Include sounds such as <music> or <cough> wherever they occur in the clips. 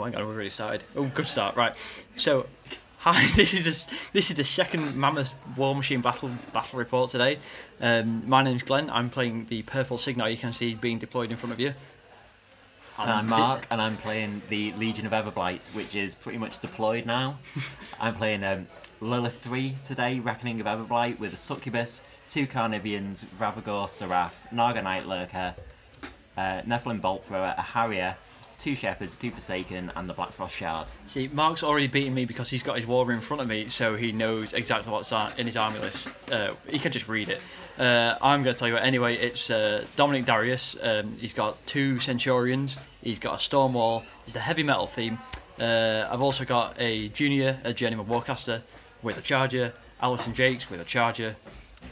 Oh, hang on, we've already started. Oh, good start. Right. So, <laughs> hi. This is a, this is the second Mammoth Warmachine battle battle report today. Um, my name's Glen. I'm playing the purple Cygnar you can see being deployed in front of you. And I'm Mark, and I'm playing the Legion of Everblights, which is pretty much deployed now. <laughs> I'm playing um, Lylyth 3 today, Reckoning of Everblight, with a Succubus, two Carniveans, Ravagore, Seraph, Naga Nightlurker, uh, Nephilim Bolt Thrower, a Harrier, two Shepherds, two Forsaken, and the Blackfrost Shard. See, Mark's already beaten me because he's got his war in front of me, so he knows exactly what's in his army list. Uh, he can just read it. Uh, I'm going to tell you anyway, it's uh, Dominic Darius. Um, he's got two Centurions, he's got a Stormwall, he's the heavy metal theme. Uh, I've also got a Junior, a Journeyman Warcaster with a Charger, Allison Jakes with a Charger,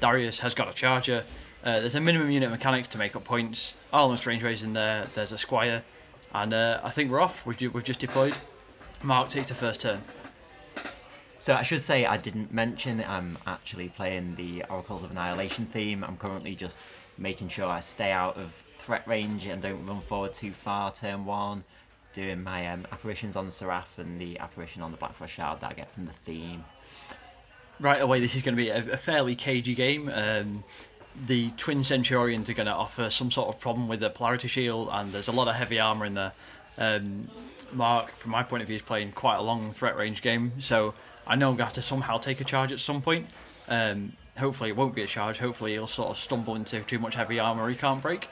Darius has got a Charger. Uh, there's a minimum unit mechanics to make up points. Arlan Strangewayes in there, there's a Squire, and uh, I think we're off. We've, we've just deployed. Mark takes the first turn. So I should say I didn't mention that I'm actually playing the Oracles of Annihilation theme. I'm currently just making sure I stay out of threat range and don't run forward too far turn one. Doing my um, apparitions on the Seraph and the apparition on the Blackfrost Shard that I get from the theme. Right away, this is going to be a, a fairly cagey game. Um, the Twin Centurions are going to offer some sort of problem with the Polarity Shield, and there's a lot of heavy armour in there. Um, Mark, from my point of view, is playing quite a long threat range game, so I know I'm going to have to somehow take a charge at some point. Um, hopefully, it won't be a charge. Hopefully, he'll sort of stumble into too much heavy armour he can't break.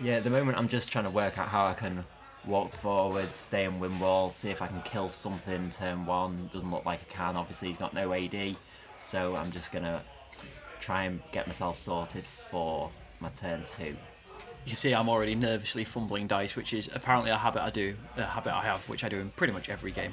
Yeah, at the moment, I'm just trying to work out how I can walk forward, stay in wind wall, see if I can kill something turn one. Doesn't look like I can. Obviously, he's got no AD, so I'm just going to try and get myself sorted for my turn two. You can see I'm already nervously fumbling dice, which is apparently a habit I do, a habit I have, which I do in pretty much every game.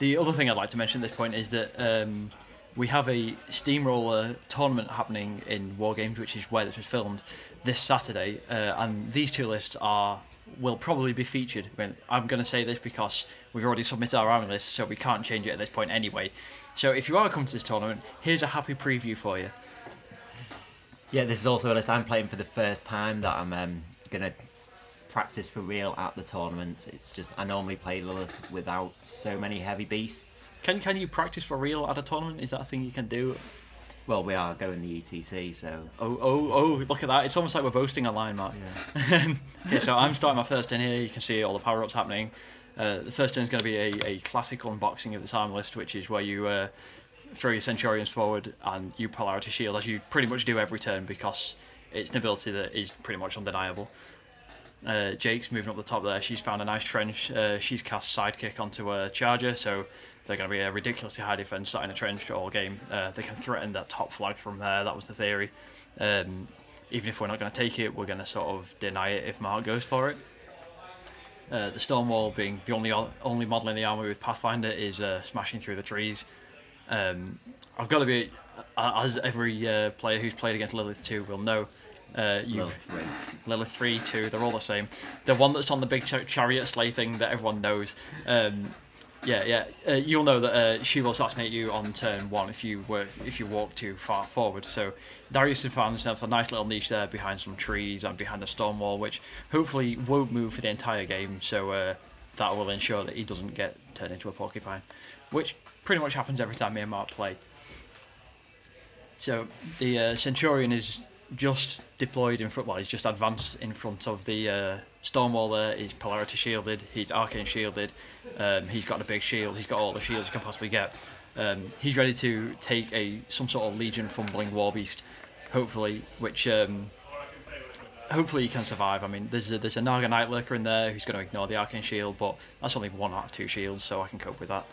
The other thing I'd like to mention at this point is that um, we have a steamroller tournament happening in Wargames, which is where this was filmed, this Saturday, uh, and these two lists are will probably be featured. I mean, I'm going to say this because we've already submitted our army list, so we can't change it at this point anyway. So if you are coming to this tournament, here's a happy preview for you. Yeah, this is also a list I'm playing for the first time that I'm um, going to practice for real at the tournament. It's just I normally play Lylyth without so many heavy beasts. Can can you practice for real at a tournament? Is that a thing you can do? Well, we are going the ETC, so. Oh, oh, oh! Look at that! It's almost like we're boasting online, Mark. Yeah. <laughs> okay, so I'm starting my first turn here. You can see all the power ups happening. Uh, the first turn is going to be a, a classic unboxing of the time list, which is where you uh, throw your Centurions forward and you Polarity Shield, as you pretty much do every turn because it's an ability that is pretty much undeniable. Uh, Jake's moving up the top there. She's found a nice trench. Uh, she's cast Sidekick onto a Charger, so they're going to be a ridiculously high defense starting a trench all game. Uh, they can threaten that top flag from there. That was the theory. Um, even if we're not going to take it, we're going to sort of deny it if Mark goes for it. Uh, the Stormwall being the only only model in the army with Pathfinder is uh, smashing through the trees. Um, I've got to be, as every uh, player who's played against Lylyth 2 will know, uh, you Lylyth 3. Lylyth 3, 2, they're all the same. The one that's on the big char- chariot sleigh thing that everyone knows. Um, yeah, yeah. Uh, you'll know that uh, she will assassinate you on turn one if you work if you walk too far forward. So Darius has found himself a nice little niche there behind some trees and behind a stone wall, which hopefully won't move for the entire game. So uh, that will ensure that he doesn't get turned into a porcupine, which pretty much happens every time me and Mark play. So the uh, Centurion is just deployed in front. Well, he's just advanced in front of the uh, Stormwall. There, he's polarity shielded. He's arcane shielded. Um, he's got a big shield. He's got all the shields you can possibly get. Um, he's ready to take a some sort of Legion fumbling war beast, hopefully, which um, hopefully he can survive. I mean, there's a, there's a Naga Nightlurker in there who's going to ignore the arcane shield, but that's only one out of two shields, so I can cope with that.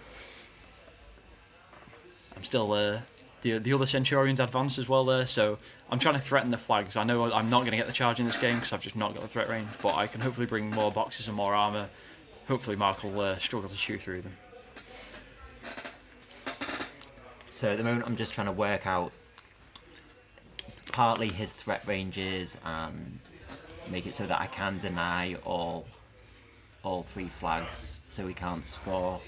I'm still uh, the the other Centurions advanced as well there, so I'm trying to threaten the flags. I know I'm not going to get the charge in this game because I've just not got the threat range, but I can hopefully bring more boxes and more armor. Hopefully, Mark will uh, struggle to chew through them. So at the moment, I'm just trying to work out partly his threat ranges and make it so that I can deny all all three flags, so he can't score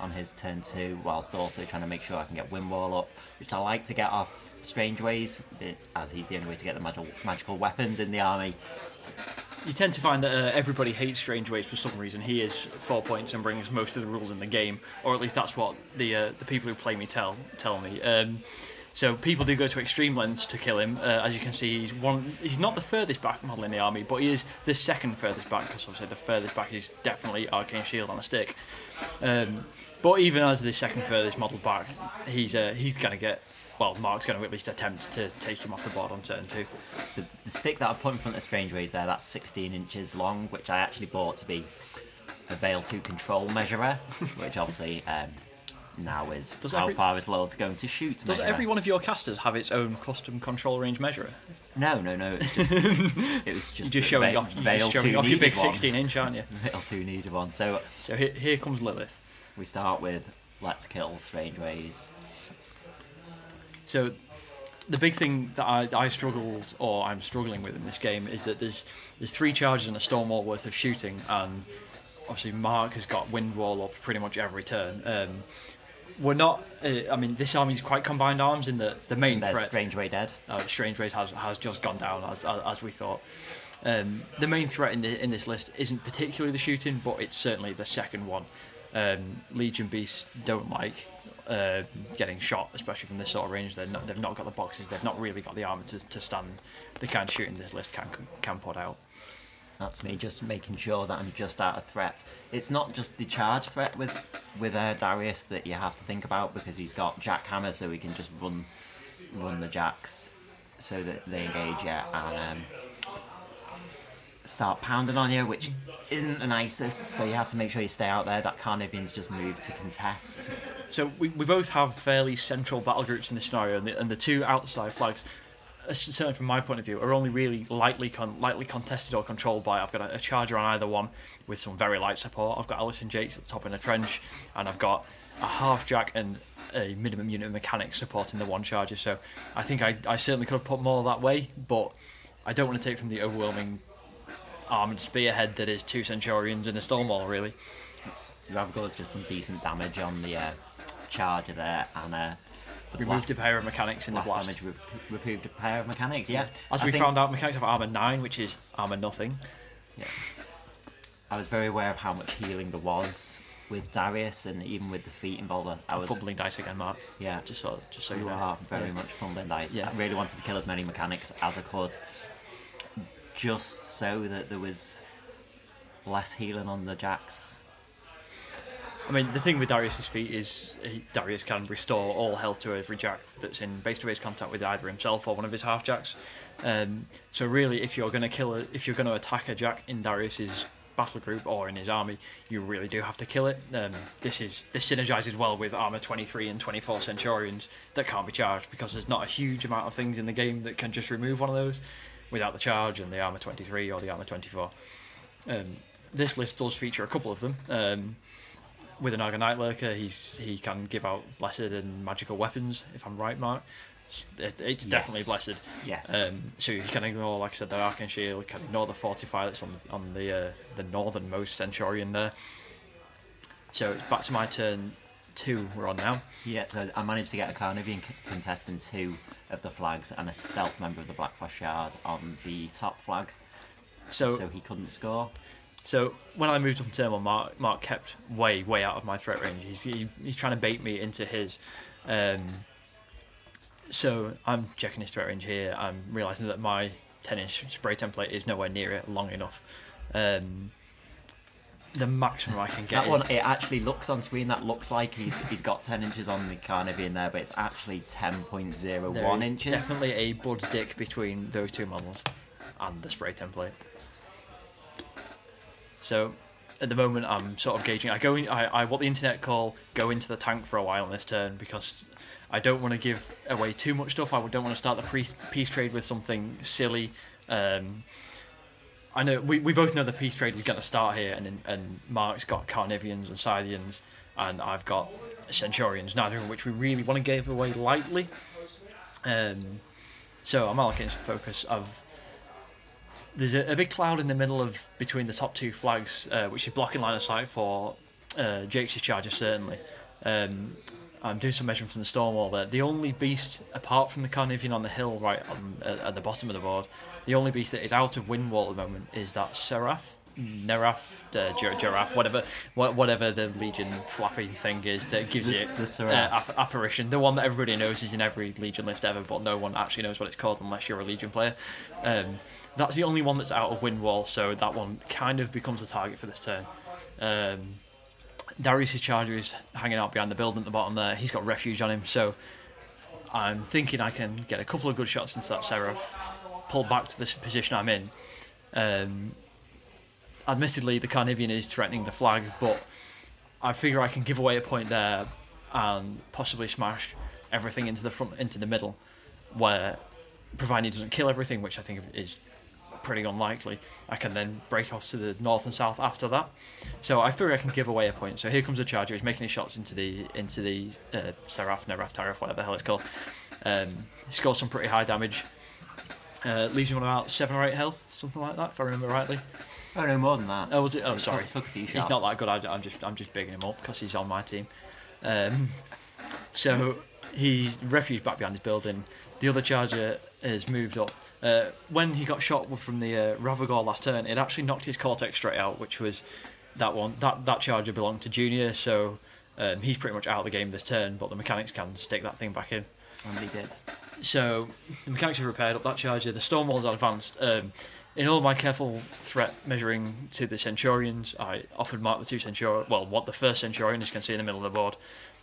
on his turn two, whilst also trying to make sure I can get Windwall up, which I like to get off Strangewayes, as he's the only way to get the magical, magical weapons in the army. you tend to find that uh, everybody hates Strangewayes for some reason. He is four points and brings most of the rules in the game, or at least that's what the uh, the people who play me tell tell me. Um, so people do go to extreme lengths to kill him. Uh, as you can see, he's one. He's not the furthest back model in the army, but he is the second furthest back because obviously the furthest back is definitely Arcane Shield on a stick. Um, but even as the second furthest model back, he's uh, he's gonna get. Well, Mark's going to at least attempt to take him off the board on turn two. So the stick that I've put in front of Strangewayes there, that's 16 inches long, which I actually bought to be a Veil 2 control measurer, <laughs> which obviously um, now is Does how every- far is Lylyth going to shoot. Does measurer. every one of your casters have its own custom control range measurer? No, no, no. It's just, <laughs> it was just just showing Veil- off, Veil just showing off your big one. 16 inch, aren't you? <laughs> Veil 2 needed one. So So here, here comes Lylyth. we start with Let's Kill Strangewayes. So the big thing that I, I struggled or I'm struggling with in this game is that there's there's three charges and a storm wall worth of shooting, and obviously Mark has got wind wall up pretty much every turn. Um, we're not. Uh, I mean, this army's quite combined arms in that the main There's threat. Strange Way dead. uh, Strange Race has, has just gone down as, as, as we thought. Um, the main threat in, the, in this list isn't particularly the shooting, but it's certainly the second one. Um, Legion Beasts don't like uh, getting shot, especially from this sort of range. They're not, they've not got the boxes, they've not really got the armour to, to stand the kind of shooting this list can, can put out. That's me just making sure that I'm just out of threat. It's not just the charge threat with with uh, Darius that you have to think about because he's got Jackhammer, so he can just run run the jacks so that they engage you and um, start pounding on you, which isn't the nicest. So you have to make sure you stay out there. That Carnivean's just moved to contest. So we, we both have fairly central battle groups in this scenario, and the, and the two outside flags, certainly from my point of view, are only really lightly con- lightly contested or controlled by. I've got a, a charger on either one with some very light support. I've got Allison Jakes at the top in a trench, and I've got a half jack and a minimum unit of mechanics supporting the one charger. So I think I, I certainly could have put more that way, but I don't want to take from the overwhelming armored spearhead that is two Centurions and a Stormwall, really. It's, Ravagore's just some decent damage on the uh, charger there and uh, Removed a pair of mechanics in the Last blast. damage re- removed a pair of mechanics, yeah. As I we think found out, mechanics have armor nine, which is armor nothing. Yeah. I was very aware of how much healing there was with Darius and even with the feat involved. I was, Fumbling dice again, Mark. yeah, Just so, just so you you know. are very much fumbling dice. Yeah. I really wanted to kill as many mechanics as I could, just so that there was less healing on the jacks. I mean, the thing with Darius's feat is he, Darius can restore all health to every jack that's in base-to-base contact with either himself or one of his half jacks. Um, so really, if you're going to kill, a, if you're going to attack a jack in Darius's battle group or in his army, you really do have to kill it. Um, this is this synergizes well with armor 23 and 24 Centurions that can't be charged because there's not a huge amount of things in the game that can just remove one of those without the charge and the armor 23 or the armor 24. Um, this list does feature a couple of them. Um, with an Naga Nightlurker, he's he can give out blessed and magical weapons. If I'm right, Mark, it, it's definitely blessed. Yes. Um, so you can ignore, like I said, the Arcane Shield. Can ignore the Fortify that's on on the uh, the northernmost Centurion there. So it's back to my turn. Two we're on now. yeah, so I managed to get a Carnivean contestant two of the flags and a stealth member of the Blackfrost Shard on the top flag, So so he couldn't score. So when I moved up in turn one, Mark, Mark kept way, way out of my threat range. He's, he, he's trying to bait me into his. Um, so I'm checking his threat range here. I'm realizing that my 10 inch spray template is nowhere near it long enough. Um, the maximum I can <laughs> get That one, it actually looks on screen. That looks like he's he's got ten inches on the Carnivean there, but it's actually ten point zero one inches. definitely a bud's dick between those two models and the spray template. So at the moment I'm sort of gauging. I go in, I, I what the internet call go into the tank for a while on this turn because I don't want to give away too much stuff. I don't want to start the piece trade with something silly. Um, I know we, we both know the piece trade is going to start here, and and Mark's got Carniveans and Scythians, and I've got Centurions, neither of which we really want to give away lightly. Um, so I'm allocating some focus of. There's a, a big cloud in the middle of between the top two flags, uh, which is blocking line of sight for uh, Jake's charger certainly. Um, I'm doing some measuring from the storm wall there. The only beast, apart from the Carnivean on the hill right on, at, at the bottom of the board, the only beast that is out of wind wall at the moment is that Seraph, Neraf, uh, Gir- Giraffe, whatever, wha- whatever the Legion flappy thing is that gives The- it the uh, apparition. The one that everybody knows is in every Legion list ever, but no one actually knows what it's called unless you're a Legion player. Um, that's the only one that's out of wind wall, so that one kind of becomes a target for this turn. Um, Darius' charger is hanging out behind the building at the bottom there. He's got refuge on him, so I'm thinking I can get a couple of good shots into that Seraph, pull back to this position I'm in. Um, admittedly, the Carnivean is threatening the flag, but I figure I can give away a point there and possibly smash everything into the front, into the middle, where, providing he doesn't kill everything, which I think is pretty unlikely, I can then break off to the north and south after that. So I figure I can give away a point. So here comes a charger. He's making his shots into the into the uh, Seraph, Neraf, Taraf, whatever the hell it's called. Um, he scores some pretty high damage. Uh, leaves him on about seven or eight health, something like that, if I remember rightly. Oh no, more than that. Oh, was it? Oh, sorry. Took a few shots. He's not that good. I, I'm just I'm just bigging him up because he's on my team. Um, so he's refuge back behind his building. The other charger has moved up. Uh, when he got shot from the uh, Ravagore last turn, it actually knocked his Cortex straight out, which was that one. That that charger belonged to Junior, so um, he's pretty much out of the game this turn. But the mechanics can stick that thing back in. And he did. So the mechanics have repaired up that charger. The storm walls are advanced. Um, in all my careful threat measuring to the Centurions, I offered Mark the two Centurion. Well, what the first Centurion, as you can see in the middle of the board,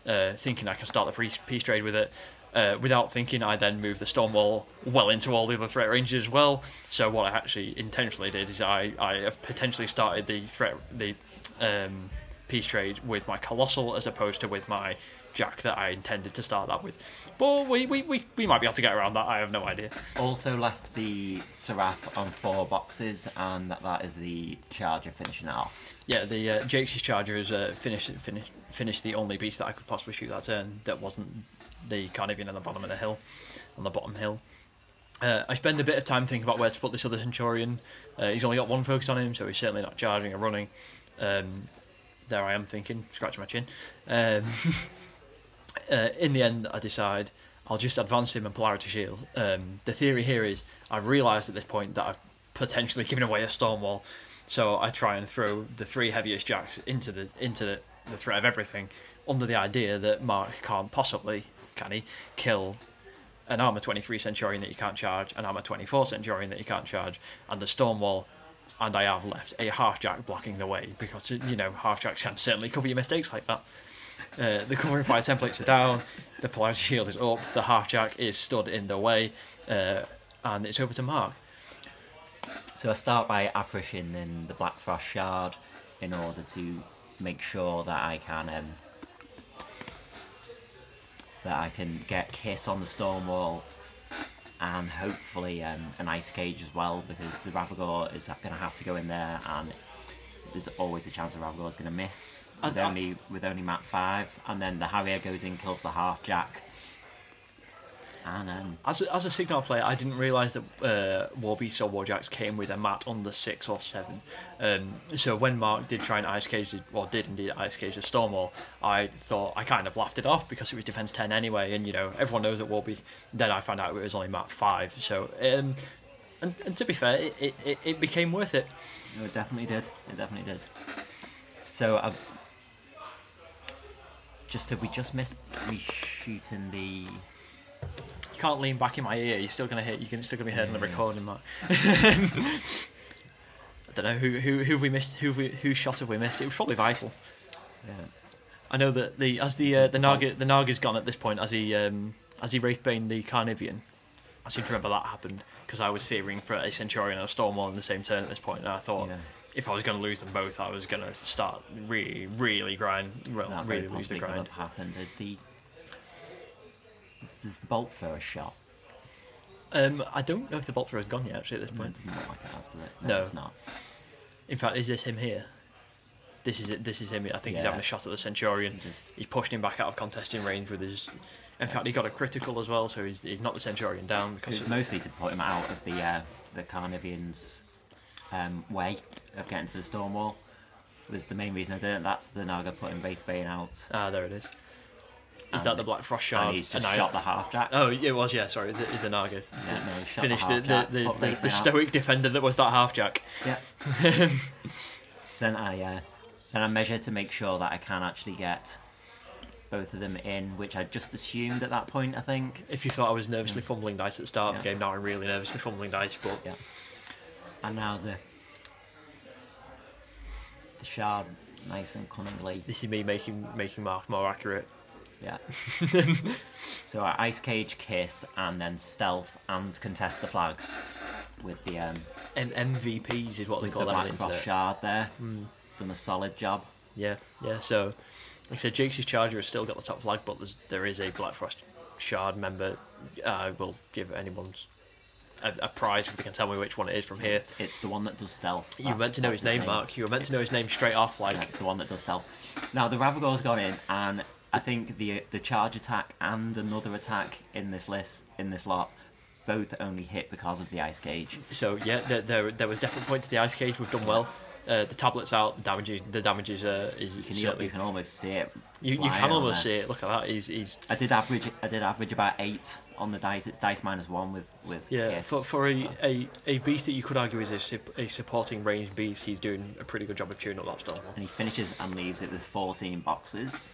uh, thinking I can start the piece, piece trade with it. Uh, without thinking, I then moved the storm wall well into all the other threat ranges as well. So what I actually intentionally did is I, I have potentially started the threat the um, piece trade with my colossal as opposed to with my jack that I intended to start that with. But we, we, we, we might be able to get around that. I have no idea. Also left the Seraph on four boxes, and that, that is the Charger finishing off. Yeah, the uh, Jake's charger has uh, finished finished finished the only beast that I could possibly shoot that turn that wasn't the Carnivean on the bottom of the hill, on the bottom hill. Uh, I spend a bit of time thinking about where to put this other Centurion. Uh, he's only got one focus on him, so he's certainly not charging or running. Um, there I am thinking, scratching my chin. Um, <laughs> uh, in the end, I decide I'll just advance him and Polarity Shield. Um, the theory here is I've realised at this point that I've potentially given away a storm wall, so I try and throw the three heaviest jacks into the into the, the threat of everything, under the idea that Mark can't possibly, can he, kill an armor 23 Centurion that you can't charge, an armor 24 Centurion that you can't charge, and the storm wall. And I have left a half jack blocking the way because you know half jacks can certainly cover your mistakes like that. Uh, the covering fire templates are down, the polarity shield is up, the half jack is stood in the way, uh, and it's over to Mark. So I start by apparition in the Blackfrost Shard in order to make sure that I can um, that I can get Kiss on the Storm Wall and hopefully um, an Ice Cage as well because the Ravagore is going to have to go in there and there's always a chance the Ravagore is going to miss I- with I- only with only MAT five. And then the Harrier goes in kills the half jack and um, As a, as a Cygnar player, I didn't realise that uh, Warbeasts or Warjacks came with a mat under six or seven. Um, so when Mark did try and ice cage, the, or did indeed ice cage the Stormwall, I thought I kind of laughed it off because it was defense ten anyway, and you know everyone knows that Warby. Then I found out it was only mat five. So um, and, and to be fair, it, it, it, became worth it. It definitely did. It definitely did. So I've just have we just missed reshooting the can't lean back in my ear. You're still gonna hit. You can still gonna be heard in the Yeah. recording, Mark. <laughs> I don't know who who who have we missed. Who we, whose shot have we missed? It was probably vital. yeah. I know that the as the uh, the Naga the Naga's gone at this point as he um, as he Wraithbane the Carnivean. I seem to remember that happened because I was fearing for a Centurion and a Stormwall in the same turn at this point, and I thought Yeah. if I was going to lose them both, I was going to start really, really grind, well, that really lose the grind. have happened. There's the there's, there's the bolt thrower shot. Um, I don't know if the bolt thrower's gone yet. Actually, at this No, it point, doesn't look like it has, does it? No. it's not. in fact, is this him here? This is it. This is him. I think he's having a shot at the Centurion. He just He's pushing him back out of contesting range with his. In fact, he got a critical as well, so he's, he's knocked the Centurion down because it's mostly to put him out of the uh, the Carnivean's um, way of getting to the storm wall. Was the main reason I did it. That's the Naga putting Wraithbane out. Ah, there it is. Is that the Blackfrost Shard? And he's just shot the half jack. Oh, it was yeah. Sorry, it's it's a Naga. Yeah, no, he shot Finished the, the the, the, the, the stoic defender that was that half jack. Yeah. <laughs> then I uh, then I measure to make sure that I can actually get both of them in, which I just assumed at that point. I think. If you thought I was nervously fumbling dice at the start of the game, now I'm really nervously fumbling dice. But Yeah. And now the the shard, nice and cunningly. this is me making making Mark more accurate. Yeah. <laughs> so I ice cage, kiss, and then stealth and contest the flag with the um M- MVPs is what they call the them black the frost shard there. Hmm. Done a solid job. Yeah, yeah. So, like I said, Jake's Charger has still got the top flag, but there's, there is a Blackfrost Shard member. I will give anyone's a, a prize if they can tell me which one it is from here. It's the one that does stealth. You were meant to know his name, name. Mark. You were meant to know his name straight off. Like, That's the one that does stealth. Now the Ravagore's gone in, and I think the the charge attack and another attack in this list in this lot both only hit because of the ice cage. so yeah, there, there, there was definitely point to the ice cage. We've done well. Uh, the tablet's out. The damage is the damage is uh, is You can, certainly. you can almost see it. You, you can almost there. see it. Look at that. He's he's I did average. I did average about eight on the dice. It's dice minus one with with yeah kiss. for for a, a, a beast that you could argue is a, a supporting ranged beast. He's doing a pretty good job of tuning up that storm. and he finishes and leaves it with 14 boxes,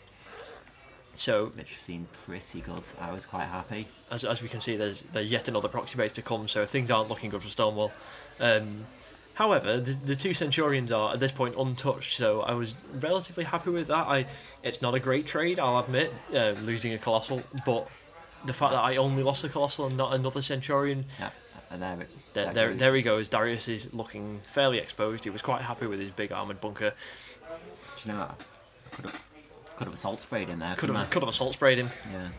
So which seemed pretty good. I was quite happy. as, as we can see, there's there's yet another proxy base to come, so things aren't looking good for Stormwall. Um, however, the, the two Centurions are at this point untouched, so I was relatively happy with that. I it's not a great trade, I'll admit, uh, losing a Colossal, but the fact that I only lost a Colossal and not another Centurion, Yeah, and there, it, there, there, there he goes. Darius is looking fairly exposed. He was quite happy with his big armoured bunker. Do you know what? Could have assault sprayed in there. Could have could have assault sprayed him. Yeah.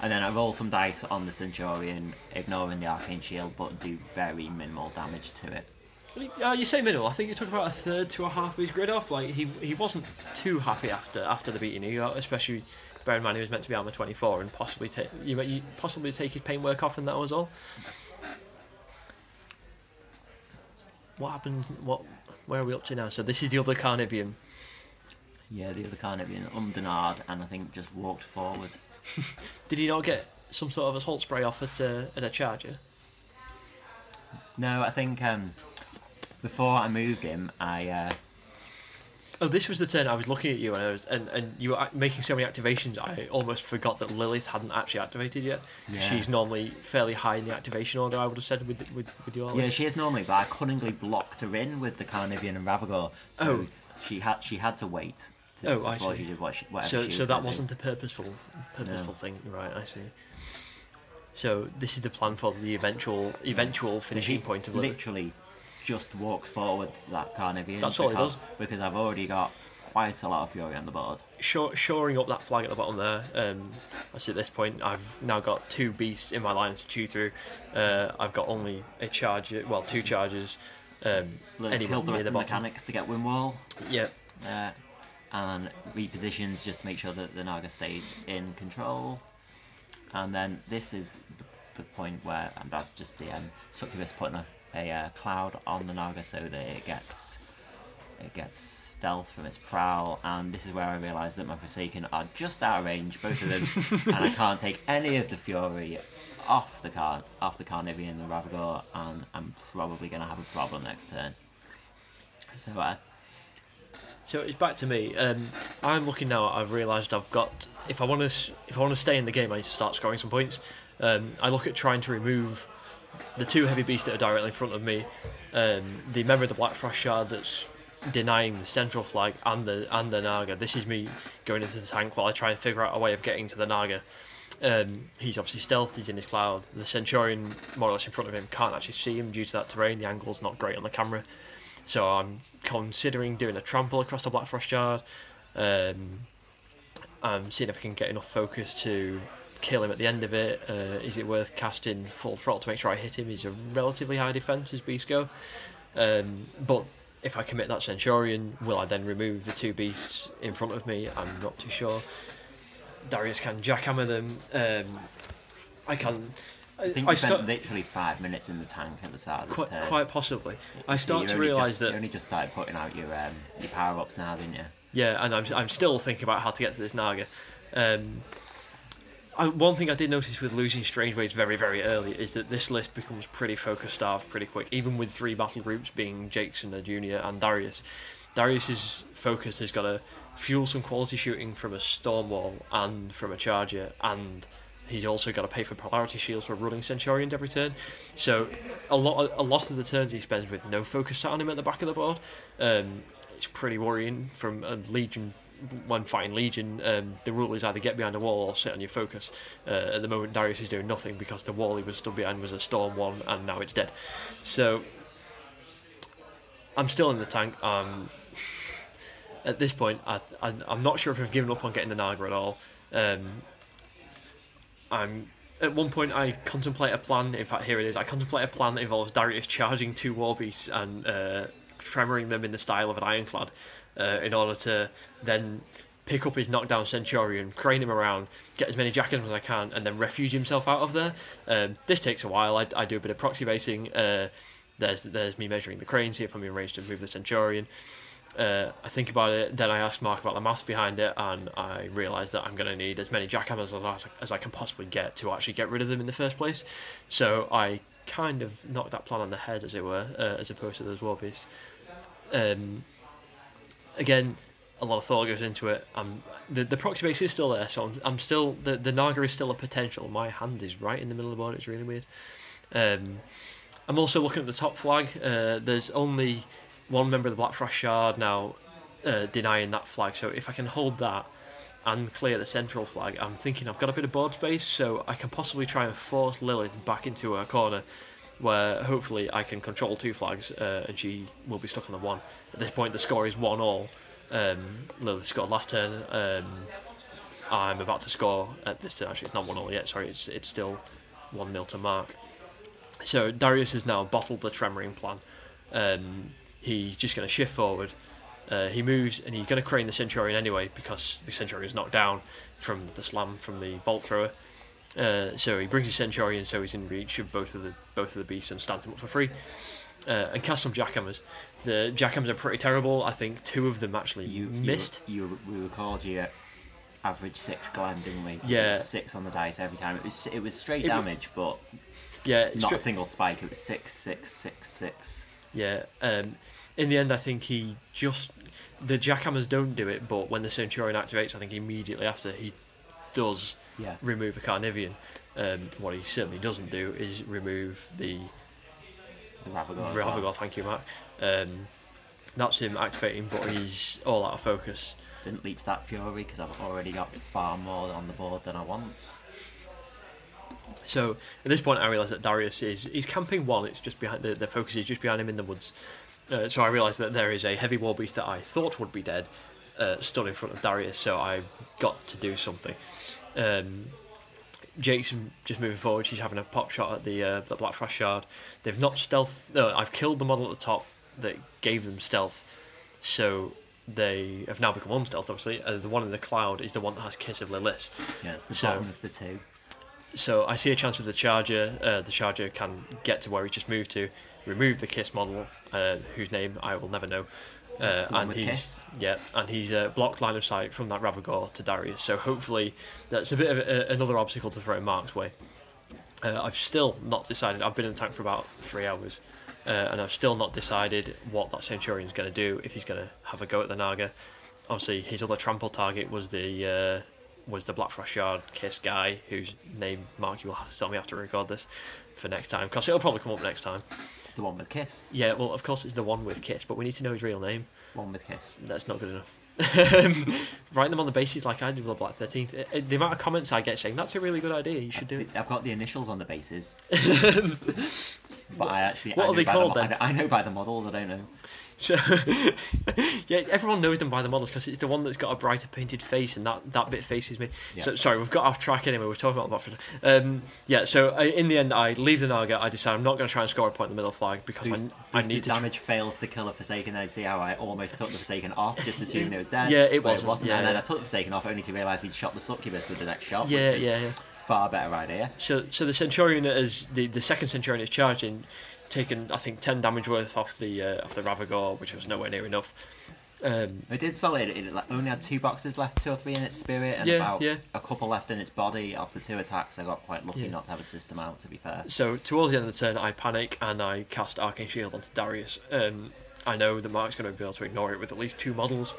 And then I roll some dice on the Centurion, ignoring the Arcane Shield, but do very minimal damage to it. Uh, you say minimal. I think you took about a third to a half of his grid off. Like he he wasn't too happy after after the beating he got, especially bear in mind he was meant to be armor twenty four and possibly take you, you possibly take his paint work off and that was all. What happened? What? Where are we up to now? So this is the other Carnivean. Yeah, the other Carnivean undenied, and I think just walked forward. <laughs> Did he not get some sort of assault spray off at a, at a charger? No, I think um, before I moved him, I uh, Oh, this was the turn I was looking at you and I was and, and you were making so many activations. I almost forgot that Lylyth hadn't actually activated yet. Yeah. She's normally fairly high in the activation order. I would have said with with with you all. yeah, she is normally, but I cunningly blocked her in with the Carnivean and Ravagore, so Oh. she had she had to wait. To, Oh, I see. what she, whatever so so that gonna do. wasn't a purposeful purposeful No. thing, right? I see. So this is the plan for the eventual eventual So finishing he point of Lylyth. literally just walks forward that Carnivean. That's all because, does. Because I've already got quite a lot of fury on the board. Shor- shoring up that flag at the bottom there. Um, I see at this point I've now got two beasts in my lines to chew through. Uh, I've got only a charger, well, two chargers. Um, Lylyth killed the rest the of the mechanics to get Windwall. Yeah, uh, and repositions just to make sure that the Naga stays in control. And then this is the, the point where, and that's just the um, Succubus putting a, a uh, cloud on the Naga so that it gets it gets stealth from its prowl. And this is where I realise that my Forsaken are just out of range, both of them, <laughs> and I can't take any of the Fury off the car off the Carnivean and the Ravagore, and I'm probably going to have a problem next turn. So uh, So it's back to me. Um, I'm looking now. I've realised I've got. If I want to, if I want to stay in the game, I need to start scoring some points. Um, I look at trying to remove the two heavy beasts that are directly in front of me. Um, the member of the Blackfrost Shard that's denying the central flag and the and the Naga. This is me going into the tank while I try and figure out a way of getting to the Naga. Um, he's obviously stealthed. He's in his cloud. The Centurion, more or less in front of him, can't actually see him due to that terrain. The angle's not great on the camera. So I'm considering doing a trample across the Blackfrost Shard. Um, I'm seeing if I can get enough focus to kill him at the end of it. Uh, is it worth casting full throttle to make sure I hit him? He's a relatively high defense as beasts go. Um, but if I commit that Centurion, will I then remove the two beasts in front of me? I'm not too sure. Darius can jackhammer them. Um, I can. I think I you spent literally five minutes in the tank at the start of this quite, turn. quite possibly. I So start you to realise just, that you only just started putting out your um, your power ups now, didn't you? Yeah, and I'm, I'm still thinking about how to get to this Naga. Um, I, one thing I did notice with losing Strangewayes very, very early is that this list becomes pretty focus starved pretty quick, even with three battle groups being Jakeson, a junior, and Darius. Darius's focus has got to fuel some quality shooting from a Stormwall and from a Charger, and he's also got to pay for polarity shields for a running Centurions every turn. So a lot, of, a lot of the turns he spends with no focus on him at the back of the board. Um, it's pretty worrying from a Legion when fighting Legion, um, the rule is either get behind a wall or sit on your focus. Uh, at the moment, Darius is doing nothing because the wall he was stood behind was a Stormwall and now it's dead. So, I'm still in the tank. Um, at this point, I, I, am not sure if I've given up on getting the Naga at all. Um, I'm at one point I contemplate a plan. In fact, here it is. I contemplate a plan that involves Darius charging two war beasts and uh, tremoring them in the style of an ironclad, uh, in order to then pick up his knockdown Centurion, crane him around, get as many jackets as I can, and then refuge himself out of there. Um, this takes a while. I, I do a bit of proxy basing. Uh, there's there's me measuring the crane, see if I'm in range to move the Centurion. Uh, I think about it, then I ask Mark about the maths behind it, and I realise that I'm going to need as many jackhammers as, as I can possibly get to actually get rid of them in the first place. So I kind of knocked that plan on the head, as it were, uh, as opposed to those warbeasts. Um, again, a lot of thought goes into it. Um, the the proxy base is still there, so I'm, I'm still the the Naga is still a potential. My hand is right in the middle of the board. It's really weird. Um, I'm also looking at the top flag. Uh, there's only one member of the Blackfrost Shard now uh, denying that flag. So if I can hold that and clear the central flag, I'm thinking I've got a bit of board space, so I can possibly try and force Lylyth back into her corner where hopefully I can control two flags uh, and she will be stuck on the one. At this point, the score is one all. Um, Lylyth scored last turn. Um, I'm about to score at this turn. Actually, it's not one all yet. Sorry, it's it's still one nil to Mark. So Darius has now bottled the tremoring plan. Um, he's just going to shift forward. Uh, he moves and he's going to crane the Centurion anyway because the Centurion is knocked down from the slam from the bolt thrower. Uh, so he brings his Centurion so he's in reach of both of the both of the beasts and stands him up for free. Uh, and cast some jackhammers. The jackhammers are pretty terrible. I think two of them actually you, missed. You, you we recalled you at average six gland, didn't we? Yeah, six on the dice every time. It was it was straight it damage, but yeah, not a single spike. It was six, six, six, six. Yeah. Um, in the end, I think he just the jackhammers don't do it, but when the Centurion activates, I think immediately after he does yeah. remove a Carnivean. Um, what he certainly doesn't do is remove the Ravagore. Ravagore, well. thank you, Mark. Um, that's him activating, but he's all out of focus. Didn't leech that Fury because I've already got far more on the board than I want. So at this point, I realise that Darius is he's camping one. It's just behind the the focus is just behind him in the woods. Uh, so I realise that there is a heavy war beast that I thought would be dead, uh, stood in front of Darius. So I got to do something. Um, Jake's just moving forward. She's having a pop shot at the uh, the Blackfrost Shard. They've not stealth. No, I've killed the model at the top that gave them stealth. So they have now become unstealth. Obviously, uh, the one in the cloud is the one that has Kiss of Lilith. Yeah, it's the so, bottom of the two. So I see a chance with the Charger. Uh, the Charger can get to where he just moved to, remove the Kiss model, uh, whose name I will never know. Uh, and he's Kiss. yeah, and he's uh, blocked line of sight from that Ravagore to Darius. So hopefully that's a bit of a, another obstacle to throw in Mark's way. Uh, I've still not decided. I've been in the tank for about three hours, uh, and I've still not decided what that Centurion's going to do. If he's going to have a go at the Naga, obviously his other trample target was the uh, was the Blackfrost Shard Kiss guy, whose name Mark you will have to tell me after record this for next time, because it'll probably come up next time. It's the one with Kiss. Yeah, well, of course it's the one with Kiss, but we need to know his real name. One with Kiss. That's not good enough. <laughs> Writing them on the bases like I did with the Black 13th. Uh, uh, the amount of comments I get saying, that's a really good idea, you should do it. I've got the initials on the bases. <laughs> but what, I actually. What I are they called the, then? I know by the models, I don't know. So, <laughs> yeah, everyone knows them by the models because it's the one that's got a brighter painted face, and that, that bit faces me. Yeah. So sorry, we've got off track anyway. We're talking about the um, Yeah, so I, in the end, I leave the Naga. I decide I'm not going to try and score a point in the middle flag because Boost, I, I need to. damage tr- fails to kill a Forsaken. I see how I almost took the Forsaken off, just assuming it was dead. Yeah, it wasn't. It wasn't. Yeah, and then. I took the Forsaken off only to realise he'd shot the Succubus with the next shot. Yeah, which is yeah, yeah. Far better idea. So, so the Centurion is the the second Centurion is charging taken I think ten damage worth off the uh, off the Ravagore, which was nowhere near enough. Um, It did solid. It only had two boxes left, two or three in its spirit, and Yeah, about yeah. a couple left in its body. After two attacks, I got quite lucky Yeah. not to have a system out. To be fair, so towards the end of the turn, I panic and I cast Arcane Shield onto Darius. Um, I know that Mark's going to be able to ignore it with at least two models.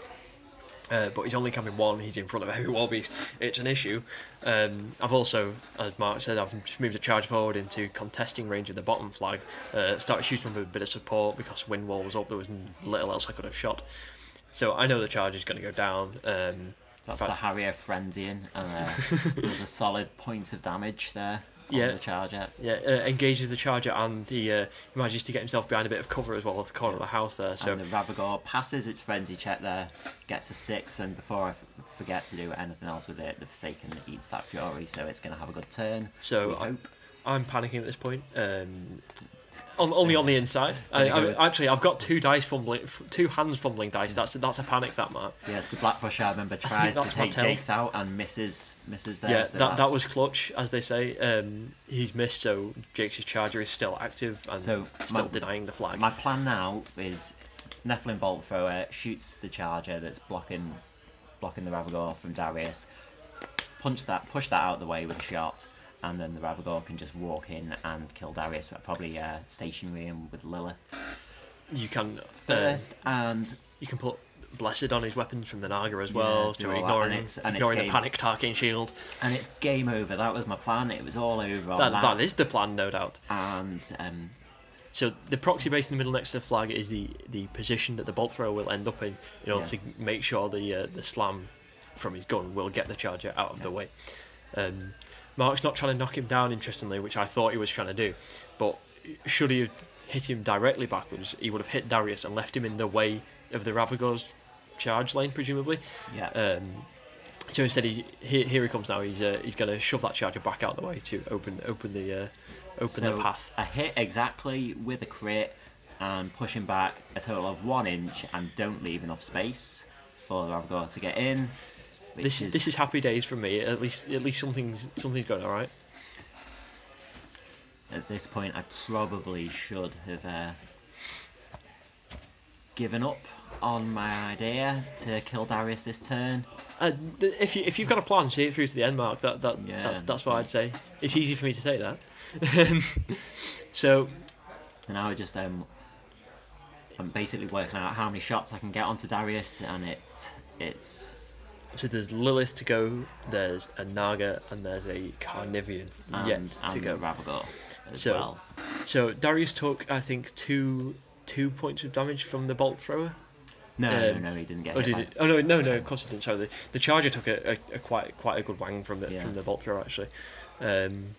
Uh, but he's only coming one. He's in front of heavy <laughs> wall. It's an issue. Um, I've also, as Mark said, I've just moved the charge forward into contesting range of the bottom flag. Uh, started shooting with a bit of support because wind wall was up. There was little else I could have shot. So I know the charge is going to go down. Um, that's the Harrier Frenzian, and uh, <laughs> there's a solid point of damage there Yeah. the charger. yeah, uh, engages the charger and he, uh, manages to get himself behind a bit of cover as well at the corner of the house there. So and the Ravagore passes its frenzy check there, gets a six, and before I f- forget to do anything else with it, the Forsaken eats that Fury, so it's going to have a good turn. So I-. I'm panicking at this point. Um, on, only on the inside. I, There you go. I, actually, I've got two dice fumbling, two hands fumbling dice. That's a, that's a panic. That mark. Yeah, the Blackbush I remember <laughs> tries to that's my take. Jake's out and misses misses there. yeah, so that, that was clutch, as they say. Um, he's missed, so Jake's charger is still active and So, still my- denying the flag. My plan now is Nephilim Bolt Thrower shoots the charger that's blocking blocking the Ravagore from Darius. Punch that, push that out of the way with a shot, and then the Ravagore can just walk in and kill Darius. Probably uh, stationary and with Lylyth you can uh, first, and you can put blessed on his weapons from the Naga as well do to ignoring and it's- and ignoring the panicked Arcane Shield. and it's game over. That was my plan. It was all over That, that. that is the plan, no doubt. And um, So the proxy base in the middle next to the flag is the, the position that the bolt thrower will end up in in order Yeah. to make sure the uh, the slam from his gun will get the charger out of the way. Um, Mark's not trying to knock him down, interestingly, which I thought he was trying to do, but should he have hit him directly backwards, he would have hit Darius and left him in the way of the Ravagore's charge lane, presumably. yeah, Um, so instead, he here, here he comes now. He's uh, he's going to shove that charger back out of the way to open open the uh, open so the path. I hit exactly with a crit and pushing back a total of one inch and don't leave enough space for the Ravagore to get in. This is, this is happy days for me. At least at least something's something's going all right. at this point I probably should have uh, given up on my idea to kill Darius this turn. Uh, if you if you've got a plan, see it through to the end, Mark. That that Yeah, that's that's what I'd say. It's easy for me to say that. <laughs> so And I would just um, I'm basically working out how many shots I can get onto Darius, and it it's so there's Lylyth to go. There's a Naga and there's a Carnivean and, yet and to go. Ravagore as So- well. So Darius took I think two two points of damage from the bolt thrower. No, um, no, no, he didn't get Oh, did it? Oh no, no, no. Of course it didn't. Sorry, the, the charger took a, a, a quite quite a good wang from the Yeah. from the bolt thrower actually. Um,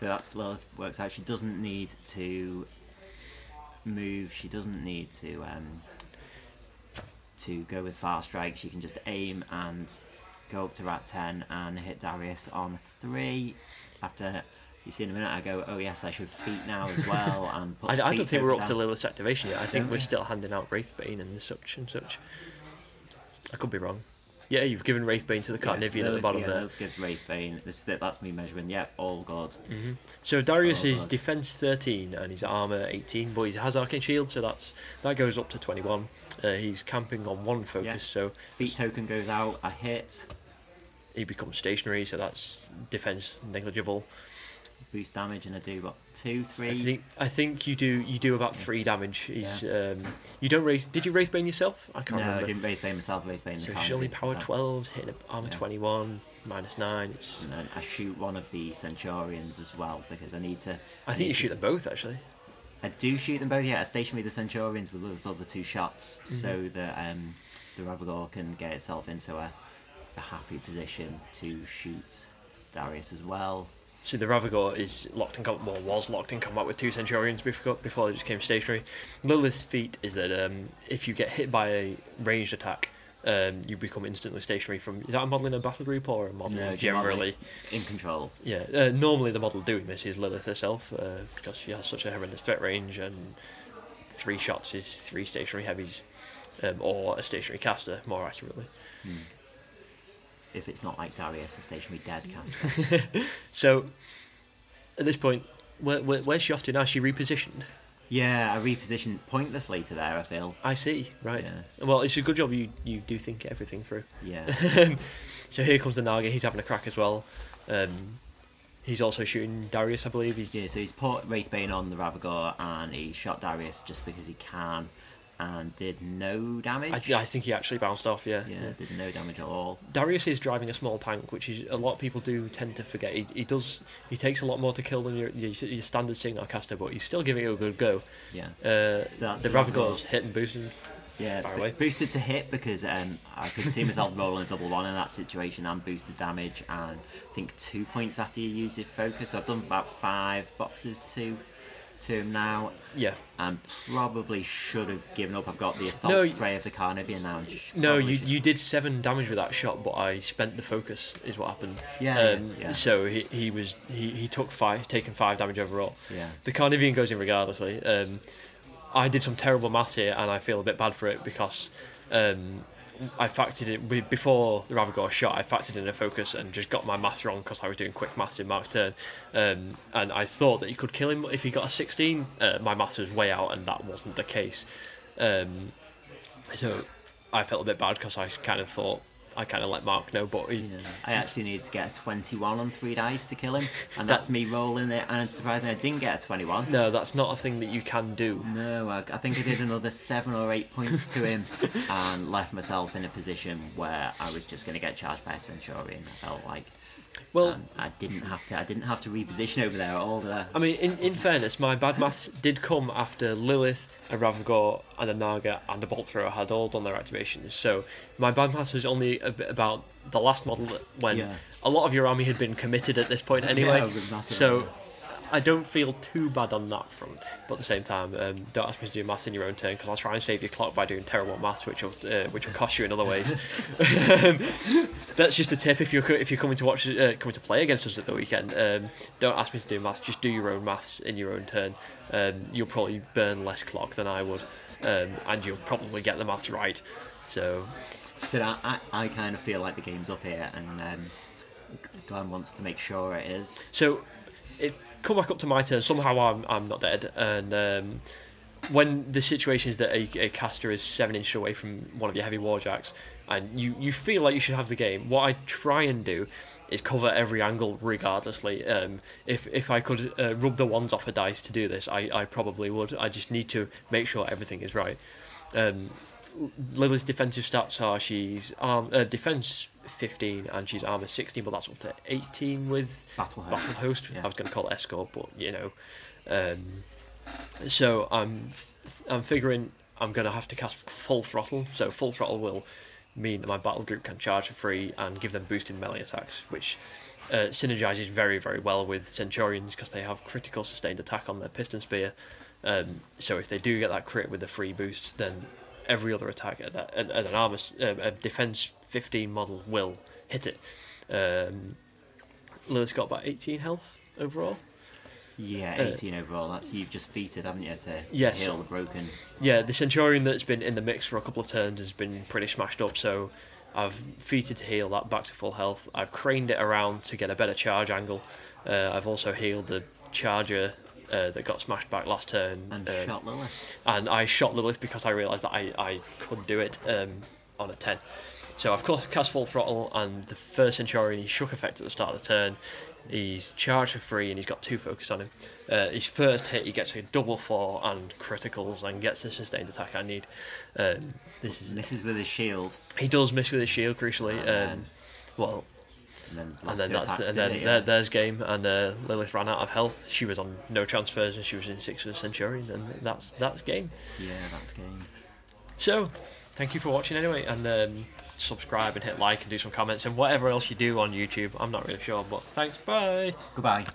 So that's Lylyth works out. She doesn't need to move. She doesn't need to um, to go with far strike. She can just aim and go up to RAT ten and hit Darius on three. After you see in a minute, I go, oh yes, I should feat now as <laughs> well. And put I, I don't think we're up to down. Lylyth's activation yet. I think we're still handing out Wraithbane and such and such. I could be wrong. Yeah, you've given Wraithbane to the Yeah, Carnivean at the bottom yeah, there. Gives Wraithbane. This, that- that's me measuring. Yep, all good. hmm So Darius Oh, is God. defense 13 and his armor 18, but he has arcane shield, so that's that goes up to 21. Uh, he's camping on one focus, Yeah. so Feat token goes out. I hit. he becomes stationary, so that's defense negligible. Boost damage and I do what two, three. I think I think you do you do about three damage. He's um, you don't raise. Did you Wraithbane yourself? I can't no, I remember. didn't Wraithbane myself. Wraithbane. So the she's only power so- 12, hitting armor Yeah. 21, minus 9. It's, And then I shoot one of the Centurions as well because I need to. I think you shoot them both, actually. I do shoot them both. Yeah, I stationary the Centurions with those other two shots Mm-hmm. so that um, the Ravagore can get itself into a, a happy position to shoot Darius as well. So the Ravagore is locked in combat, well, was locked in combat with two Centurions before, before they just came stationary. Lylyth's feat is that um, if you get hit by a ranged attack, um, you become instantly stationary from. Is that a model in a battle group or a model No, generally? In control. Yeah, uh, normally the model doing this is Lylyth herself uh, because she has such a horrendous threat range and three shots is three stationary heavies um, or a stationary caster, more accurately. Hmm. If it's not like Darius, the stationary dead <laughs> caster. So, at this point, where, where, where's she off to now? Is she repositioned? Yeah, I repositioned pointlessly to there. I feel. I see. Right. Well, it's a good job you you do think everything through. Yeah. <laughs> so here comes the Naga. He's having a crack as well. Um, he's also shooting Darius, I believe. He's yeah. So he's put Wraithbane on the Ravagore and he shot Darius just because he can, and did no damage. I, I think he actually bounced off. Yeah. yeah, did no damage at all. Darius is driving a small tank, which is a lot of people do tend to forget. He, he does he takes a lot more to kill than your your, your standard Cygnar caster, but he's still giving it a good go. Yeah. Uh, So that's the Ravagore's hit and boosted. Yeah, away. boosted to hit because um, I could see <laughs> myself rolling a double one in that situation and boosted damage and I think two points after you use your focus. So I've done about five boxes to to him now Yeah. and probably should have given up. I've got the assault No, spray of the Carnivean now. No, you should- you did seven damage with that shot, but I spent the focus. Is what happened. Yeah, Um, yeah. So he, he was he, he took five, taken five damage overall. Yeah. The Carnivean goes in regardlessly. Um, I did some terrible maths here, and I feel a bit bad for it because um, I factored in before the Ravagore shot. I factored in a focus and just got my math wrong because I was doing quick maths in Mark's turn, um, and I thought that you could kill him if he got a sixteen. Uh, my maths was way out, and that wasn't the case. Um, so I felt a bit bad because I kind of thought I kind of let Mark know, but he, Yeah. I actually needed to get a 21 on three dice to kill him, and that's me rolling it. And surprisingly, I didn't get a 21. no, that's not a thing that you can do. No, I, I think I did another seven or eight points to him and left myself in a position where I was just going to get charged by a Centurion. I felt like Well, and I didn't have to. I didn't have to reposition over there at all. Did I? Mean, in, in fairness, my bad maths did come after Lylyth, a Ravagore, and a Naga, and a Bolt Thrower had all done their activations. So my bad maths was only a bit about the last model when Yeah. a lot of your army had been committed at this point anyway. Yeah, so. I don't feel too bad on that front. But at the same time, um, don't ask me to do maths in your own turn because I'll try and save your clock by doing terrible maths, which will uh, which will cost you in other ways. <laughs> <laughs> <laughs> That's just a tip if you're if you're coming to watch uh, coming to play against us at the weekend. Um, don't ask me to do maths. Just do your own maths in your own turn. Um, you'll probably burn less clock than I would, um, and you'll probably get the maths right. So So I, I, I kind of feel like the game's up here, and um, Glen wants to make sure it is. So, it come back up to my turn. Somehow I'm I'm not dead, and um, when the situation is that a, a caster is seven inches away from one of your heavy warjacks, and you you feel like you should have the game, what I try and do is cover every angle regardlessly. Um, if if I could uh, rub the ones off a dice to do this, I, I probably would. I just need to make sure everything is right. Um, Lily's defensive stats are she's arm uh, defense 15 and she's armor 16, but that's up to 18 with Battle host. battle host. Yeah. I was going to call it escort, but you know. Um, so I'm I'm figuring I'm going to have to cast full throttle. So full throttle will mean that my battle group can charge for free and give them boosted melee attacks, which uh, synergizes very very well with Centurions because they have critical sustained attack on their piston spear. Um, so if they do get that crit with the free boost, then every other attack at, that, at, at an armor uh, a defense 15 model will hit it. Um, Lylyth's got about 18 health overall. Yeah, Uh, 18 overall. That's you've just feated, haven't you, to Yes. heal the broken. Yeah, the Centurion that's been in the mix for a couple of turns has been pretty smashed up, so I've feated to heal that back to full health. I've craned it around to get a better charge angle. Uh, I've also healed the Charger uh, that got smashed back last turn. And um, shot Lylyth. and I shot Lylyth because I realised that I, I could do it um, on a 10. So I've cast full throttle, and the first Centurion he shook effect at the start of the turn. He's charged for free, and he's got two focus on him. Uh, his first hit, he gets a double four and criticals, and gets the sustained attack I need. Um, this is Misses with his shield. he does miss with his shield crucially. Um, well, And then, and then that's the, and then it, there, there's game, and uh, Lylyth ran out of health. She was on no transfers, and she was in six with Centurion, and that's that's game. Yeah, that's game. So, thank you for watching anyway, and um, subscribe and hit like and do some comments and whatever else you do on YouTube. I'm not really sure, but thanks. Bye. Goodbye.